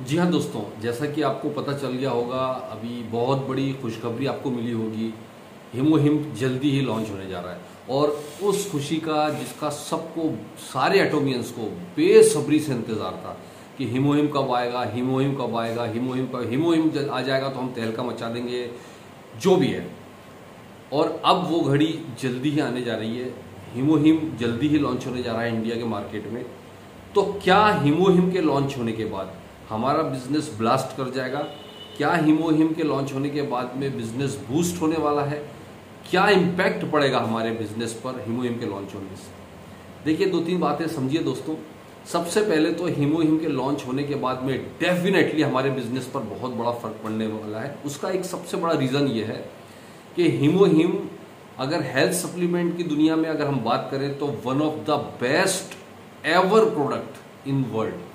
जी हाँ दोस्तों, जैसा कि आपको पता चल गया होगा, अभी बहुत बड़ी खुशखबरी आपको मिली होगी। हिमो हिम जल्दी ही लॉन्च होने जा रहा है। और उस खुशी का, जिसका सबको, सारे एटोमियंस को बेसब्री से इंतज़ार था कि हिमोहिम कब आएगा हिमोहिम कब आएगा हिमोहिम कब हिमोहिम आ जाएगा तो हम तहलका मचा देंगे, जो भी है। और अब वो घड़ी जल्दी ही आने जा रही है। हिमोहिम जल्दी ही लॉन्च होने जा रहा है इंडिया के मार्केट में। तो क्या हिमोहिम के लॉन्च होने के बाद हमारा बिज़नेस ब्लास्ट कर जाएगा। क्या हिमोहिम के लॉन्च होने के बाद में बिज़नेस बूस्ट होने वाला है? क्या इम्पैक्ट पड़ेगा हमारे बिज़नेस पर हिमोहिम के लॉन्च होने से? देखिए, दो तीन बातें समझिए दोस्तों। सबसे पहले तो हिमोहिम के लॉन्च होने के बाद में डेफिनेटली हमारे बिज़नेस पर बहुत बड़ा फ़र्क पड़ने वाला है। उसका एक सबसे बड़ा रीज़न ये है कि हिमोहिम अगर हेल्थ सप्लीमेंट की दुनिया में अगर हम बात करें तो one of the best ever product in world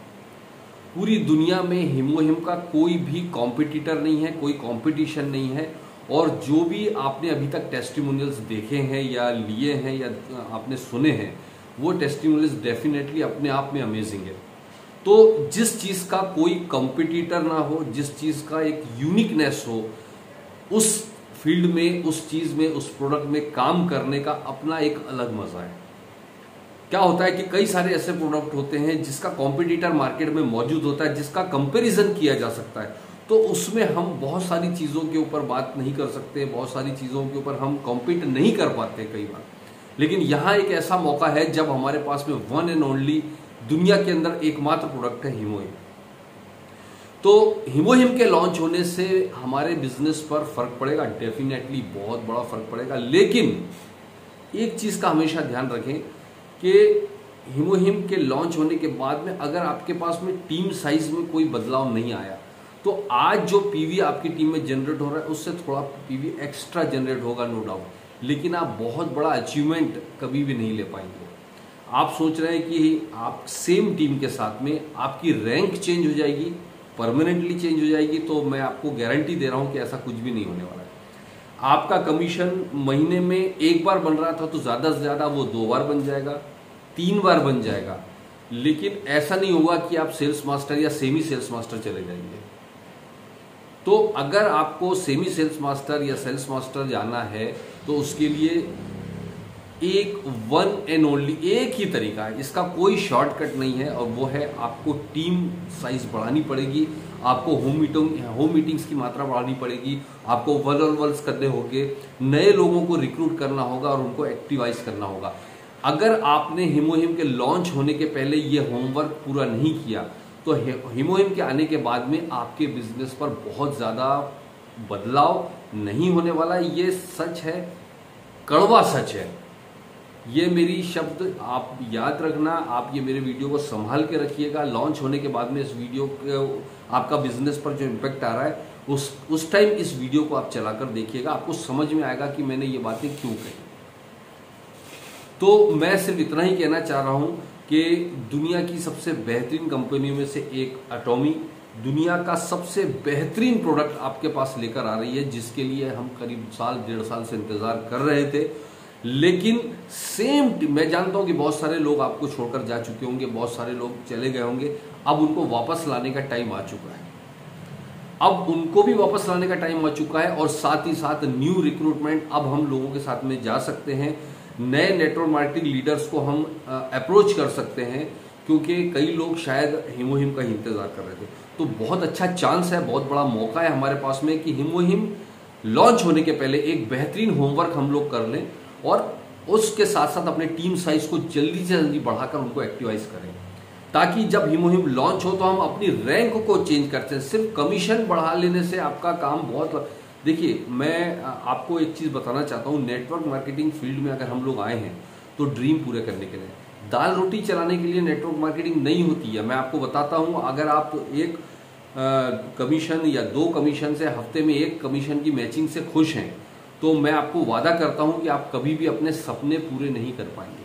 पूरी दुनिया में हिमोहिम का कोई भी कॉम्पिटिटर नहीं है, कोई कॉम्पिटिशन नहीं है। और जो भी आपने अभी तक टेस्टिमोनियल्स देखे हैं या लिए हैं या आपने सुने हैं, वो टेस्टिमोनियल्स डेफिनेटली अपने आप में अमेजिंग है। तो जिस चीज़ का कोई कंपटीटर ना हो, जिस चीज़ का एक यूनिकनेस हो, उस फ़ील्ड में, उस चीज़ में, उस प्रोडक्ट में काम करने का अपना एक अलग मज़ा है। क्या होता है कि कई सारे ऐसे प्रोडक्ट होते हैं जिसका कॉम्पिटिटर मार्केट में मौजूद होता है, जिसका कंपेरिजन किया जा सकता है। तो उसमें हम बहुत सारी चीज़ों के ऊपर बात नहीं कर सकते, बहुत सारी चीज़ों के ऊपर हम कॉम्पीट नहीं कर पाते कई बार। लेकिन यहाँ एक ऐसा मौका है जब हमारे पास में वन एंड ओनली दुनिया के अंदर एकमात्र प्रोडक्ट है हिमोहिम। तो हिमोहिम के लॉन्च होने से हमारे बिज़नेस पर फ़र्क पड़ेगा डेफिनेटली बहुत बड़ा फ़र्क पड़ेगा। लेकिन एक चीज़ का हमेशा ध्यान रखें कि हिमोहिम के लॉन्च होने के बाद में अगर आपके पास में टीम साइज़ में कोई बदलाव नहीं आया तो आज जो पीवी आपकी टीम में जनरेट हो रहा है, उससे थोड़ा पीवी एक्स्ट्रा जनरेट होगा नो डाउट लेकिन आप बहुत बड़ा अचीवमेंट कभी भी नहीं ले पाएँगे। आप सोच रहे हैं कि आप सेम टीम के साथ में आपकी रैंक चेंज हो जाएगी परमानेंटली चेंज हो जाएगी तो मैं आपको गारंटी दे रहा हूँ कि ऐसा कुछ भी नहीं होने वाला है। आपका कमीशन महीने में एक बार बन रहा था तो ज़्यादा से ज़्यादा वो दो बार बन जाएगा। तीन बार बन जाएगा। लेकिन ऐसा नहीं होगा कि आप सेल्स मास्टर या सेमी सेल्स मास्टर चले जाएँगे। तो अगर आपको सेमी सेल्स मास्टर या सेल्स मास्टर जाना है तो उसके लिए एक वन एंड ओनली एक ही तरीका है। इसका कोई शॉर्टकट नहीं है और वो है आपको टीम साइज़ बढ़ानी पड़ेगी, आपको होम मीटिंग होम मीटिंग्स की मात्रा बढ़ानी पड़ेगी, आपको वन ऑन करने होंगे, नए लोगों को रिक्रूट करना होगा और उनको एक्टिवाइज करना होगा। अगर आपने हिमोहिम के लॉन्च होने के पहले ये होमवर्क पूरा नहीं किया तो हिमोहिम के आने के बाद में आपके बिज़नेस पर बहुत ज़्यादा बदलाव नहीं होने वाला। ये सच है, कड़वा सच है। ये मेरी शब्द आप याद रखना, आप ये मेरे वीडियो को संभाल के रखिएगा। लॉन्च होने के बाद में इस वीडियो के, आपका बिज़नेस पर जो इम्पेक्ट आ रहा है, उस उस टाइम इस वीडियो को आप चलाकर देखिएगा। आपको समझ में आएगा कि मैंने ये बातें क्यों कही। तो मैं सिर्फ़ इतना ही कहना चाह रहा हूँ कि दुनिया की सबसे बेहतरीन कंपनियों में से एक अटोमी दुनिया का सबसे बेहतरीन प्रोडक्ट आपके पास लेकर आ रही है, जिसके लिए हम करीब साल, डेढ़ साल से इंतज़ार कर रहे थे। लेकिन सेम मैं जानता हूँ कि बहुत सारे लोग आपको छोड़कर जा चुके होंगे, बहुत सारे लोग चले गए होंगे। अब उनको वापस लाने का टाइम आ चुका है। अब उनको भी वापस लाने का टाइम आ चुका है और साथ ही साथ न्यू रिक्रूटमेंट अब हम लोगों के साथ में जा सकते हैं। नए नेटवर्क मार्केटिंग लीडर्स को हम अप्रोच कर सकते हैं, क्योंकि कई लोग शायद हिमोहिम का इंतज़ार कर रहे थे। तो बहुत अच्छा चांस है, बहुत बड़ा मौका है हमारे पास में कि हिमोहिम लॉन्च होने के पहले एक बेहतरीन होमवर्क हम लोग कर लें और उसके साथ साथ अपने टीम साइज़ को जल्दी से जल्दी बढ़ाकर उनको एक्टिवाइज करें। ताकि जब हिमोहिम लॉन्च हो तो हम अपनी रैंक को चेंज करते हैं। सिर्फ़ कमीशन बढ़ा लेने से आपका काम बहुत देखिए, मैं आपको एक चीज़ बताना चाहता हूँ। नेटवर्क मार्केटिंग फ़ील्ड में अगर हम लोग आए हैं तो ड्रीम पूरे करने के लिए। दाल रोटी चलाने के लिए नेटवर्क मार्केटिंग नहीं होती है। मैं आपको बताता हूँ, अगर आप एक कमीशन या दो कमीशन से हफ़्ते में एक कमीशन की मैचिंग से खुश हैं तो मैं आपको वादा करता हूँ कि आप कभी भी अपने सपने पूरे नहीं कर पाएँगे।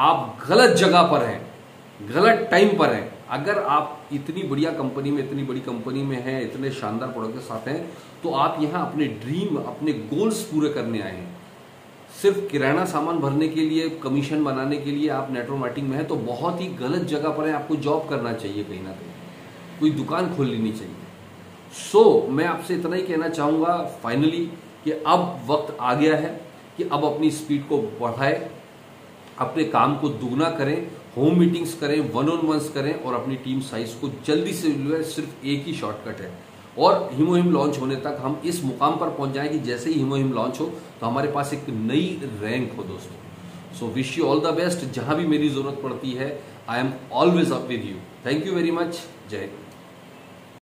आप गलत जगह पर हैं, गलत टाइम पर हैं अगर आप इतनी बढ़िया कंपनी में इतनी बड़ी कंपनी में हैं इतने शानदार प्रोडक्ट के साथ हैं तो आप यहाँ अपने ड्रीम अपने गोल्स पूरे करने आए हैं। सिर्फ़ किराना सामान भरने के लिए कमीशन बनाने के लिए आप नेटवर्क मार्केटिंग में हैं तो बहुत ही गलत जगह पर है आपको जॉब करना चाहिए कहीं ना कहीं। कोई दुकान खोल लेनी चाहिए। सो so, मैं आपसे इतना ही कहना चाहूँगा फाइनली कि अब वक्त आ गया है कि अब अपनी स्पीड को बढ़ाए। अपने काम को दुगना करें होम मीटिंग्स करें वन ऑन वंस करें और अपनी टीम साइज़ को जल्दी से सिर्फ़ एक ही शॉर्टकट है। और हिमोहिम लॉन्च होने तक हम इस मुकाम पर पहुँच जाएँ कि जैसे ही हिमोहिम लॉन्च हो तो हमारे पास एक नई रैंक हो दोस्तों। So wish you all the best जहाँ भी मेरी ज़रूरत पड़ती है I am always up with you thank you very much जय